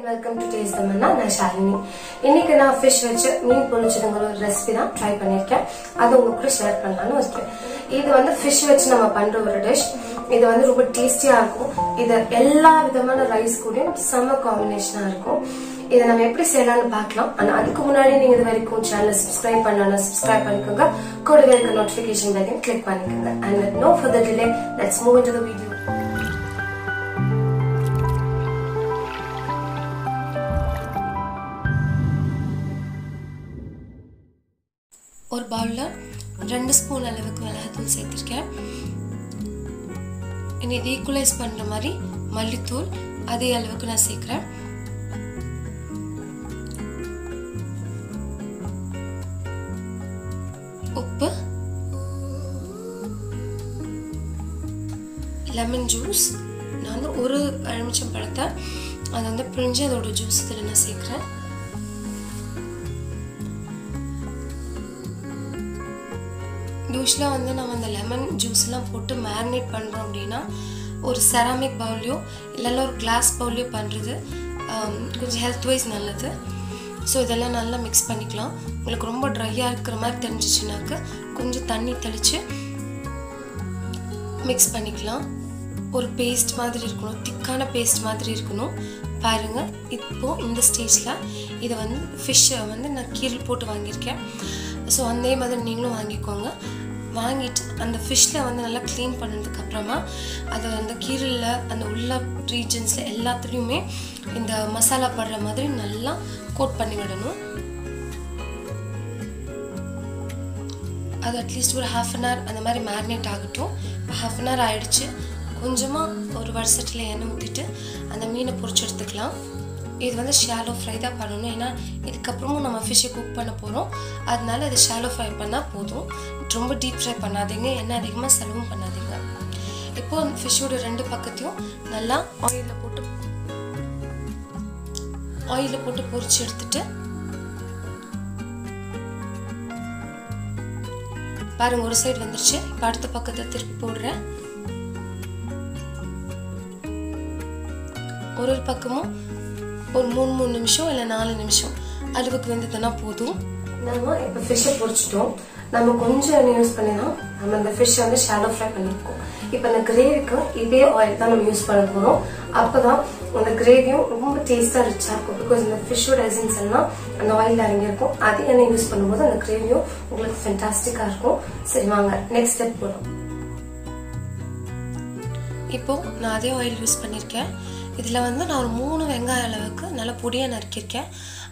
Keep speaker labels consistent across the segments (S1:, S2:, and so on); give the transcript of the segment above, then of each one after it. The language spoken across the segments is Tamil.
S1: And welcome to taste Tamanna நான் ஷாலினி. இன்னைக்கு நான் ஃபிஷ் வச்சு மீன் பொழிச்சதுங்கிற ஒரு ரெசிபி தான் ட்ரை பண்ணியிருக்கேன். அது உங்க கூட ஷேர் பண்ணலாம்னு வச்சிருக்கேன் இது வந்து ஃபிஷ் வச்சு நம்ம பண்ற ஒரு டிஷ் இது வந்து ரொம்ப டேஸ்டியா இருக்கும். இது எல்லா விதமான ரைஸ் கூடயும் செம்ம காம்பினேஷனா இருக்கும். இதை நம்ம எப்படி செய்யலாம்னு பார்க்கலாம். ஆனா அதுக்கு முன்னாடி நீங்க இது வரைக்கும் சேனல் சப்ஸ்கிரைப் பண்ணலாம் சப்ஸ்கிரைப் பண்ணிக்கோங்க. கூடவே இருக்க நோட்டிபிகேஷன் பெல்லையும் கிளிக் பண்ணிக்கோங்க. And no further delay let's move into the video ஒரு ரெண்டு ஸ்பூன் அளவுக்கு மிளகாத்தூள் சேர்த்துருக்கேன். இனி இது ஈக்குவலைஸ் பண்ணுற மாதிரி மல்லித்தூள் அதே அளவுக்கு நான் சேர்க்குறேன். உப்பு லெமன் ஜூஸ் நான் வந்து ஒரு எலுமிச்சம் பழத்தை அதை வந்து பிழிஞ்சு அதோட ஜூஸ் இதில் நான் சேர்க்குறேன். யூஸ்வலாக வந்து நம்ம அந்த லெமன் ஜூஸ்லாம் போட்டு மேரினேட் பண்ணுறோம் அப்படின்னா ஒரு செராமிக் பவுல்லையோ இல்லைன்னா ஒரு கிளாஸ் பவுல்லையோ பண்ணுறது கொஞ்சம் ஹெல்த் வைஸ் நல்லது. ஸோ இதெல்லாம் நல்லா மிக்ஸ் பண்ணிக்கலாம். உங்களுக்கு ரொம்ப ட்ரையாக இருக்கிற மாதிரி தெரிஞ்சிச்சுனாக்க கொஞ்சம் தண்ணி தெளித்து மிக்ஸ் பண்ணிக்கலாம். ஒரு பேஸ்ட் மாதிரி இருக்கணும் திக்கான பேஸ்ட் மாதிரி இருக்கணும். பாருங்கள் இப்போது இந்த ஸ்டேஜில் இதை வந்து ஃபிஷ்ஷை வந்து நான் கீரல் போட்டு வாங்கியிருக்கேன். ஸோ அதே மாதிரி நீங்களும் வாங்கிக்கோங்க. வாங்கிட்டு அந்த ஃபிஷ்ஷில் வந்து நல்லா க்ளீன் பண்ணதுக்கப்புறமா அதை அந்த கீரலில் அந்த உள்ள ரீஜன்ஸில் எல்லாத்துலேயுமே இந்த மசாலா படுற மாதிரி நல்லா கோட் பண்ணி விடணும். அது அட்லீஸ்ட் ஒரு ஹாஃப் அன் ஹவர் அந்த மாதிரி மேரினேட் ஆகட்டும். இப்போ ஹாஃப் அன் ஹவர் ஆகிடுச்சு கொஞ்சமாக ஒரு வருஷத்தில் எண்ணெய் ஊற்றிட்டு அந்த மீனை பொரிச்சு எடுத்துக்கலாம். இது வந்து ஷாலோ ஃப்ரை தான் பண்ணணும். ஏன்னா இதுக்கப்புறமும் நம்ம ஃபிஷ்ஷை குக் பண்ண போகிறோம் அதனால இது ஷாலோ ஃப்ரை பண்ணால் போதும். ரொம்ப டீப் ஃப்ரை பண்ணாதீங்க. எண்ணெய் அதிகமாக செலவும் பண்ணாதீங்க. இப்போ ஃபிஷ்ஷோட ரெண்டு பக்கத்தையும் நல்லா ஆயிலில் போட்டு ஆயிலில் போட்டு பொறிச்சு எடுத்துட்டு பாருங்க ஒரு சைடு வந்துருச்சு. இப்போ அடுத்த பக்கத்தை திருப்பி போடுறேன். ஒரு ஒரு பக்கமும் ஒரு மூணு மூணு நிமிஷம் இல்லை நாலு நிமிஷம். அளவுக்கு வெந்ததுன்னா போதும். நம்ம இப்போ ஃபிஷ்ஷை பொரிச்சிட்டோம். நம்ம கொஞ்சம் எண்ணெய் யூஸ் பண்ணி தான் நம்ம அந்த ஃபிஷ்ஷை வந்து ஷாலோ ஃப்ரை பண்ணியிருக்கோம் இப்போ அந்த கிரேவிக்கு இதே ஆயில் தான் நம்ம யூஸ் பண்ண போகிறோம் அப்போ தான் அந்த கிரேவியும் ரொம்ப டேஸ்ட்டாக ரிச்சாக இருக்கும். பிகாஸ் இந்த ஃபிஷ்ஷோட எசன்ஸ் எல்லாம் அந்த ஆயில் இறங்கியிருக்கும். அதே எண்ணெய் யூஸ் பண்ணும்போது அந்த கிரேவியும் உங்களுக்கு ஃபென்டாஸ்டிக்காக இருக்கும். சரி வாங்க. நெக்ஸ்ட் ஸ்டெப் போகிறோம் இப்போ நான் அதே ஆயில் யூஸ் பண்ணியிருக்கேன் இதில் வந்து நான் ஒரு மூணு வெங்காயம் அளவுக்கு பொடியை நறுக்கியிருக்கேன்.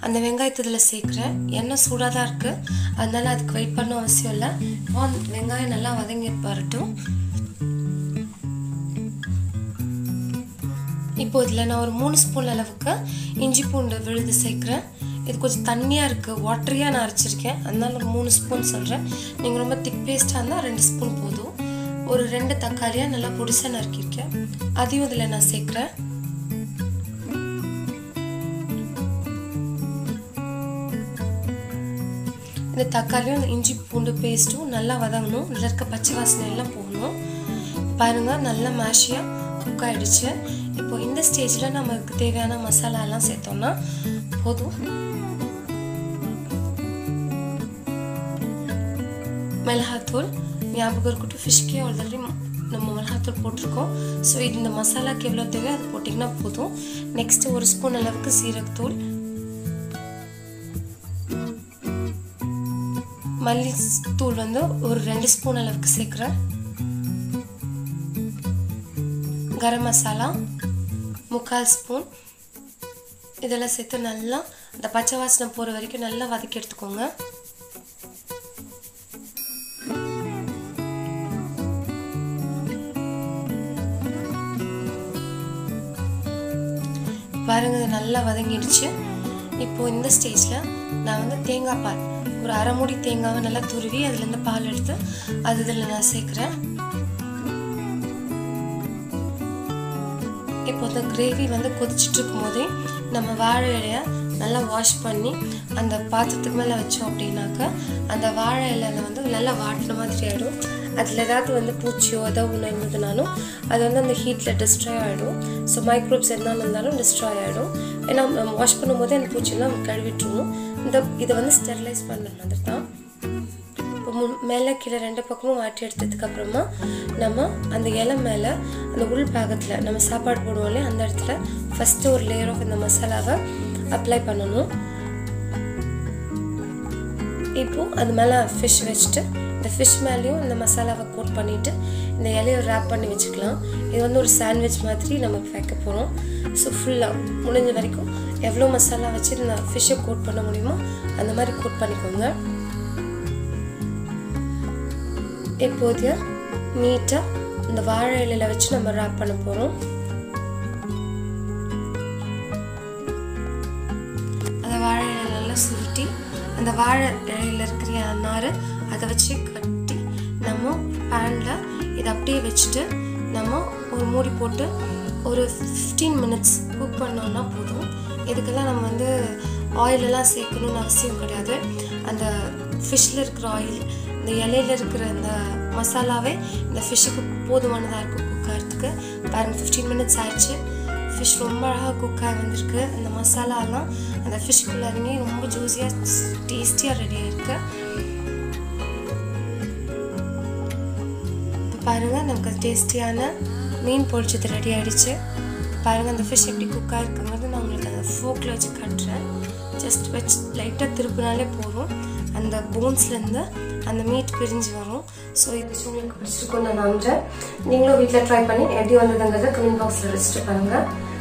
S1: அந்த வெங்காயத்தை இதில் சேர்க்குறேன். எண்ணெய் சூடாக தான் இருக்குது அதனால அதுக்கு வெயிட் பண்ண அவசியம் இல்லை. வெங்காயம் நல்லா வதங்கி வரட்டும் இப்போ இதில் நான் ஒரு மூணு ஸ்பூன் அளவுக்கு இஞ்சி பூண்டு விழுது சேர்க்குறேன். இது கொஞ்சம் தண்ணியாக இருக்குது வாட்டரியாக நான் அரைச்சிருக்கேன். அதனால ஒரு மூணு ஸ்பூன் சொல்கிறேன் நீங்கள் ரொம்ப திக் பேஸ்ட்டாக இருந்தால் ரெண்டு ஸ்பூன் போதும். ஒரு ரெண்டு தக்காளியாக நல்லா பொடிசாக நறுக்கியிருக்கேன். அதையும் இதில் நான் சேர்க்குறேன். இந்த தக்காளியும் இஞ்சி பூண்டு பேஸ்ட்டும் நல்லா வதங்கணும். இதில் இருக்க பச்சை வாசனை எல்லாம் போகணும். பாருங்கள் நல்லா மேஷியாக குக் ஆகிடுச்சு இப்போ இந்த ஸ்டேஜில் நமக்கு தேவையான மசாலா எல்லாம் சேர்த்தோம்னா போதும். மிளகாத்தூள். ஞாபகம் இருக்கட்டும் ஃபிஷ்க்கே ஆல்ரெடி நம்ம மிளகாத்தூள் போட்டிருக்கோம். ஸோ இது இந்த மசாலாக்கு எவ்வளோ தேவையோ அது போட்டிங்கன்னா போதும். நெக்ஸ்ட்டு ஒரு ஸ்பூன் அளவுக்கு சீரகத்தூள். மல்லி தூள் வந்து ஒரு ரெண்டு ஸ்பூன் அளவுக்கு சேர்க்குறேன். கரம் மசாலா முக்கால் ஸ்பூன். இதெல்லாம் சேர்த்து நல்லா அந்த பச்சை வாசனை போகிற வரைக்கும் நல்லா வதக்கி எடுத்துக்கோங்க. பாருங்க நல்லா வதங்கிடுச்சு. இப்போது இந்த ஸ்டேஜில் நான் வந்து தேங்காய் பால் ஒரு அரை மூடி தேங்காவை நல்லா துருவி அதுலேருந்து பால் எடுத்து அது இதில் நான் சேர்க்குறேன். இப்போ இந்த கிரேவி வந்து கொதிச்சுட்டு இருக்கும் போதே நம்ம வாழை இலையை நல்லா வாஷ் பண்ணி அந்த பாத்திரத்துக்கு மேலே வச்சோம் அப்படின்னாக்கா அந்த வாழை இலையில வந்து நல்லா வாட்டின மாதிரி ஆகிடும் அதில் ஏதாவது வந்து பூச்சியோ ஏதாவது ஒன்று இருந்ததுனாலும் அது வந்து அந்த ஹீட்டில் டிஸ்ட்ராய் ஆகிடும் ஸோ மைக்ரோப்ஸ் என்ன இருந்தாலும் டிஸ்ட்ராய் ஆகிடும் ஏன்னா நம்ம வாஷ் பண்ணும்போது அந்த பூச்சியெல்லாம் கழுவிட்டுருவோம் இந்த இதை வந்து ஸ்டெர்லைஸ் பண்ணுற மாதிரி தான் இப்போ முன் மேலே கீழே ரெண்டு பக்கமும் வாட்டி எடுத்ததுக்கப்புறமா நம்ம அந்த இலை மேலே அந்த உள் பாகத்தில் நம்ம சாப்பாடு போடுவோம் இல்லையா அந்த இடத்துல ஃபஸ்ட்டு ஒரு லேயர் ஆஃப் இந்த மசாலாவை அப்ளை பண்ணணும். இப்போது அது மேலே ஃபிஷ் வச்சுட்டு இந்த ஃபிஷ் மேலேயும் இந்த மசாலாவை கோட் பண்ணிவிட்டு இந்த இலையை ரேப் பண்ணி வச்சுக்கலாம். இது வந்து ஒரு சாண்ட்விச் மாதிரி நம்ம வைக்க போகிறோம் ஸோ ஃபுல்லாக முடிஞ்ச வரைக்கும் எவ்வளோ மசாலா வச்சு இந்த ஃபிஷ்ஷை கோட் பண்ண முடியுமோ அந்த மாதிரி கோட் பண்ணிக்கோங்க. இப்போது நீட்டாக இந்த வாழை இலையில வச்சு நம்ம ரேப் பண்ண போகிறோம் அந்த வாழை இலையிலலாம் சுருட்டி அந்த வாழை இலையில இருக்கிற நார் அதை வச்சு கட்டி நம்ம பேனில் இதை அப்படியே வச்சுட்டு நம்ம ஒரு மூடி போட்டு ஒரு ஃபிஃப்டீன் மினிட்ஸ் குக் பண்ணோன்னா போதும். இதுக்கெல்லாம் நம்ம வந்து ஆயிலெல்லாம் சேர்க்கணும்னு அவசியம் கிடையாது. அந்த ஃபிஷ்ஷில் இருக்கிற ஆயில் இந்த இலையில இருக்கிற அந்த மசாலாவே இந்த ஃபிஷ்ஷுக்கு போதுமானதாக இருக்கும் குக் ஆகிறதுக்கு பாருங்கள் ஃபிஃப்டீன் மினிட்ஸ் ஆயிடுச்சு. ஃபிஷ் ரொம்ப அழகாக குக் ஆகி வந்திருக்கு. அந்த மசாலாலாம் அந்த ஃபிஷ்க்குள்ளே இறங்கி ரொம்ப ஜூஸியாக டேஸ்டியாக ரெடி ஆகிருக்கு இப்போ பாருங்கள் நமக்கு டேஸ்டியான மீன் பொழிச்சது ரெடி ஆகிடுச்சு பாருங்கள் அந்த ஃபிஷ் எப்படி குக் ஆகிருக்குங்கிறது நான் உங்களுக்கு அந்த ஃபோக்கில் வச்சு கட்டுறேன். ஜஸ்ட் வச்சு லைட்டாக திருப்பினாலே போதும். அந்த போன்ஸ்லேருந்து அந்த மீட் பிரிஞ்சு வரும். ஸோ இது உங்களுக்கு பிடிச்சிருக்கும் நான் நம்புறேன். நீங்களும் வீட்டில் ட்ரை பண்ணி எப்படி வந்ததுங்கிறத கமெண்ட் பாக்ஸில் வச்சுட்டு பாருங்கள்